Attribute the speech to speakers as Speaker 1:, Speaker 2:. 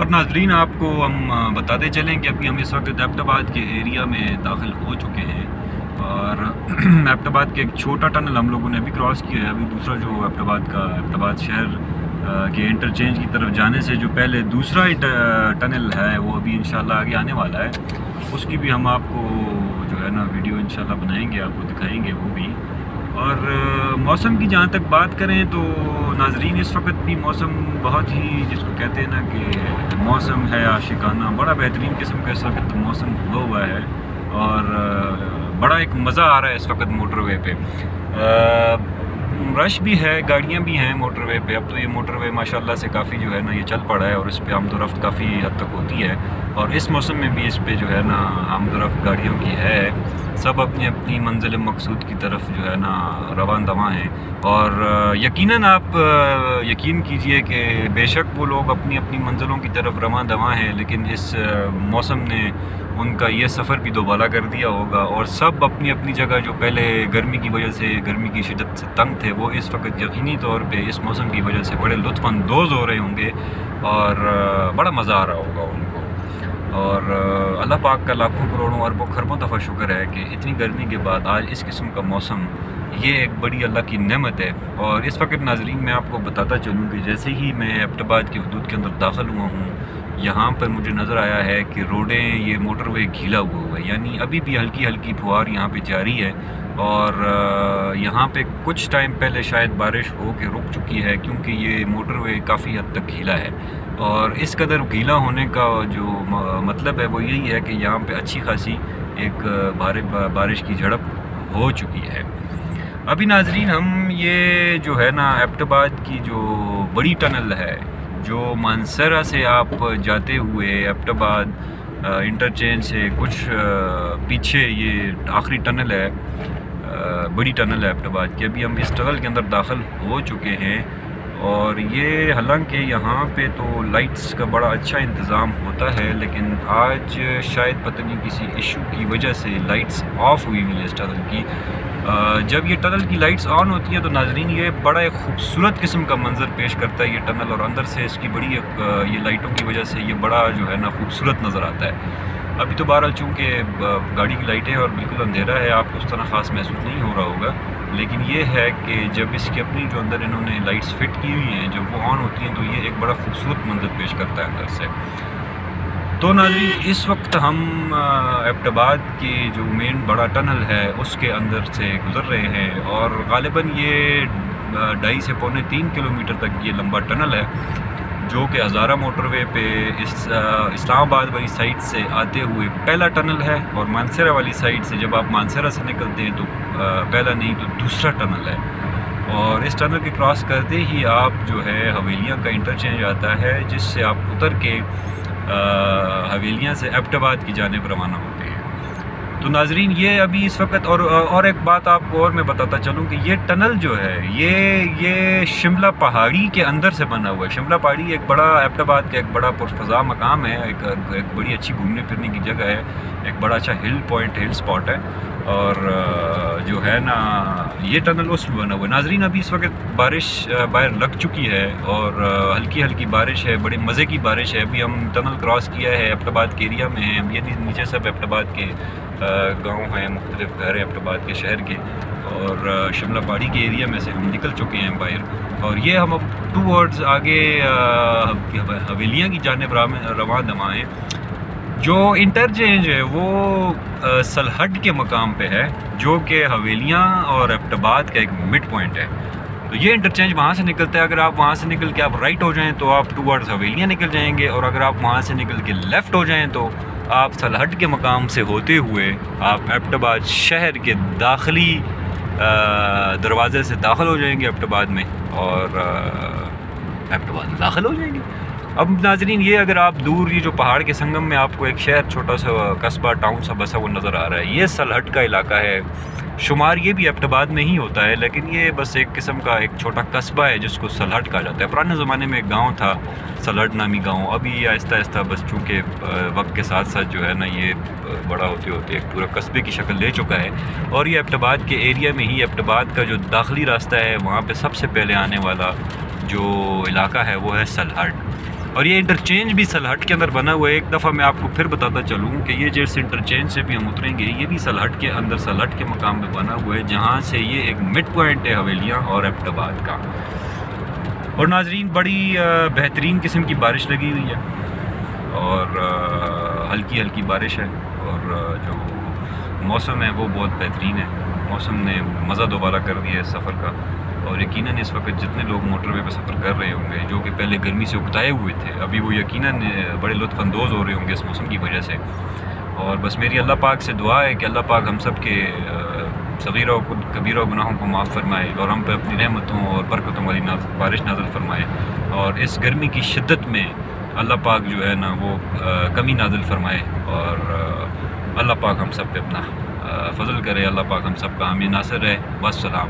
Speaker 1: और नाजरीन, आपको हम बताते चलें कि अभी हम इस वक्त एबटाबाद के एरिया में दाखिल हो चुके हैं और एबटाबाद के एक छोटा टनल हम लोगों ने अभी क्रॉस किया है। अभी दूसरा जो एबटाबाद का एबटाबाद शहर के इंटरचेंज की तरफ़ जाने से जो पहले दूसरा ही टनल है, वो अभी इन आगे आने वाला है। उसकी भी हम आपको जो है ना, वीडियो इंशाल्लाह बनाएँगे, आपको दिखाएँगे, वो भी। और मौसम की जहाँ तक बात करें तो नाजरीन, इस वक्त भी मौसम बहुत ही, जिसको कहते हैं ना कि मौसम है आशिकाना, बड़ा बेहतरीन किस्म का इस वक्त मौसम हुआ हुआ है और बड़ा एक मज़ा आ रहा है इस वक्त मोटरवे पे। रश भी है, गाड़ियाँ भी हैं मोटरवे पे, अब तो ये मोटरवे माशाल्लाह से काफ़ी जो है ना ये चल पड़ा है और इस पर आमदोरफ्त काफ़ी हद तक होती है और इस मौसम में भी इस पर जो है ना आमदोरफ्त गाड़ियों की है। सब अपनी अपनी मंजिल मकसूद की तरफ़ जो है ना रवान दवा हैं। और यकीनन आप यकीन कीजिए कि बेशक वो लोग अपनी अपनी मंजिलों की तरफ़ रवान दवा हैं, लेकिन इस मौसम ने उनका ये सफ़र भी दोबारा कर दिया होगा। और सब अपनी अपनी जगह जो पहले गर्मी की वजह से, गर्मी की शिदत से तंग थे, वो इस वक्त यकीनी तौर पे इस मौसम की वजह से बड़े लुफानंदोज़ हो रहे होंगे। और बड़ा मज़ा आ रहा होगा उनको। और अल्लाह पाक का लाखों करोड़ों अरबों खरबों दफ़ा शुक्र है कि इतनी गर्मी के बाद आज इस किस्म का मौसम, ये एक बड़ी अल्लाह की नमत है। और इस वक्त नाजरीन, मैं आपको बताता चलूँ कि जैसे ही मैं एबटाबाद की हदूद के अंदर दाखिल हुआ हूँ, यहाँ पर मुझे नज़र आया है कि रोडें, ये मोटरवे घीला हुआ हुआ है। यानी अभी भी हल्की हल्की फुहार यहाँ पे जारी है और यहाँ पे कुछ टाइम पहले शायद बारिश हो के रुक चुकी है, क्योंकि ये मोटरवे काफ़ी हद तक घीला है। और इस कदर गीला होने का जो मतलब है वो यही है कि यहाँ पे अच्छी खासी एक बारिश की झड़प हो चुकी है। अभी नाजरीन हम ये जो है ना, एबटाबाद की जो बड़ी टनल है, जो मानसरा से आप जाते हुए एबटाबाद इंटरचेंज से कुछ पीछे ये आखिरी टनल है बड़ी टनल है एबटाबाद की। अभी हम इस टनल के अंदर दाखिल हो चुके हैं। और ये हालाँकि यहाँ पे तो लाइट्स का बड़ा अच्छा इंतज़ाम होता है, लेकिन आज शायद पता नहीं किसी इशू की वजह से लाइट्स ऑफ़ हुई हुई है इस टनल की। जब ये टनल की लाइट्स ऑन होती हैं तो नाजरीन ये बड़ा एक खूबसूरत किस्म का मंज़र पेश करता है ये टनल और अंदर से इसकी बड़ी ये लाइटों की वजह से ये बड़ा जो है ना खूबसूरत नज़र आता है। अभी तो बहरहाल चूँकि गाड़ी की लाइटें और बिल्कुल अंधेरा है आपको उस तरह ख़ास महसूस नहीं हो रहा होगा। लेकिन ये है कि जब इसके अपनी जो अंदर इन्होंने लाइट्स फिट की हुई हैं, जब वो ऑन होती हैं तो ये एक बड़ा खूबसूरत मंजर पेश करता है अंदर से। तो नाजी इस वक्त हम एबटाबाद की जो मेन बड़ा टनल है, उसके अंदर से गुज़र रहे हैं और गालिबा ये ढाई से पौने तीन किलोमीटर तक ये लंबा टनल है। जो कि हज़ारा मोटरवे पे इस इस्लामाबाद वाली साइड से आते हुए पहला टनल है और मानसरा वाली साइड से जब आप मानसरा से निकलते हैं तो पहला नहीं तो दूसरा टनल है। और इस टनल के क्रॉस करते ही आप जो है हवेलियाँ का इंटरचेंज आता है, जिससे आप उतर के हवेलियाँ से एबटाबाद की जानब रवाना होते हैं। तो नाजरीन ये अभी इस वक्त और और एक बात आपको और मैं बताता चलूँ कि ये टनल जो है ये ये शिमला पहाड़ी के अंदर से बना हुआ है। शिमला पहाड़ी एक बड़ा एबटाबाद का एक बड़ा पुरफजा मकाम है एक, एक बड़ी अच्छी घूमने फिरने की जगह है एक बड़ा अच्छा हिल पॉइंट हिल स्पॉट है। और जो है ना, ये टनल उसमें बना हुआ है नाजरीन अभी इस वक्त बारिश बाहर लग चुकी है और हल्की हल्की बारिश है, बड़े मज़े की बारिश है। अभी हम टनल क्रॉस किया है एबटाबाद के एरिया में है। ये नीचे सब एबटाबाद के गाँव हैं, मुख्तलिफ़ घर हैं अब्टाबाद के शहर के। और शिमला पहाड़ी के एरिया में से हम निकल चुके हैं बाहर। और ये हम अब टू वर्ड्स आगे हवेलियाँ की जानब रवा दमा हैं। जो इंटरचेंज है, वो सलहट के मकाम पे है, जो कि हवेलियाँ और अब्टाबाद का एक मिड पॉइंट है। तो ये इंटरचेंज वहाँ से निकलता है। अगर आप वहाँ से निकल के आप राइट हो जाएँ तो आप टू वर्ड्स हवेलियाँ निकल जाएँगे और अगर आप वहाँ से निकल के लेफ़्ट हो जाएँ तो आप सलहट के मकाम से होते हुए आप एबटाबाद शहर के दाखिली दरवाज़े से दाखिल हो जाएँगे एबटाबाद में और एबटाबाद में दाखिल हो जाएँगे। अब नाजरीन, ये अगर आप दूर, ये जो पहाड़ के संगम में आपको एक शहर छोटा सा, कस्बा टाउन सा बसा वो नज़र आ रहा है, ये सलहट का इलाका है। शुमार ये भी अब्टाबाद में ही होता है, लेकिन ये बस एक किस्म का एक छोटा कस्बा है, जिसको सलहट कहा जाता है। पुराने ज़माने में एक गाँव था, सलहट नामी गाँव। अभी ये आहिस्ता आहिस्ता बस चूँकि वक्त के साथ साथ जो है ना, ये बड़ा होते होते एक पूरा कस्बे की शक्ल ले चुका है। और ये अब्टाबाद के एरिया में ही अब्टाबाद का जो दाखिली रास्ता है, वहाँ पर सबसे पहले आने वाला जो इलाका है, वो है सलहट। और ये इंटरचेंज भी सलहट के अंदर बना हुआ है। एक दफ़ा मैं आपको फिर बताता चलूँ कि ये जिस इंटरचेंज से भी हम उतरेंगे, ये भी सलहट के अंदर, सलहट के मकाम में बना हुआ है, जहाँ से ये एक मिड पॉइंट है हवेलियाँ और एबटाबाद का। और नाजरीन, बड़ी बेहतरीन किस्म की बारिश लगी हुई है और हल्की हल्की बारिश है और जो मौसम है वो बहुत बेहतरीन है। मौसम ने मज़ा दोबारा कर दिया है सफ़र का। और यकीनन इस वक्त जितने लोग मोटरवे पर सफ़र कर रहे होंगे जो कि पहले गर्मी से उकताए हुए थे अभी वो यकीनन बड़े लुफानंदोज़ हो रहे होंगे इस मौसम की वजह से। और बस मेरी अल्लाह पाक से दुआ है कि अल्लाह पाक हम सब के सगीरा कबीरा गुनाहों को माफ़ फरमाए और हम पर अपनी रहमतों और बरकतों वाली नाज, बारिश नाजल फरमाए। और इस गर्मी की शिद्दत में अल्लाह पाक जो है ना वो कमी नाजल फरमाए और अल्लाह पाक हम सब पे अपना फजल करे अल्लाह पाक हम सब का हामी नासर है सलाम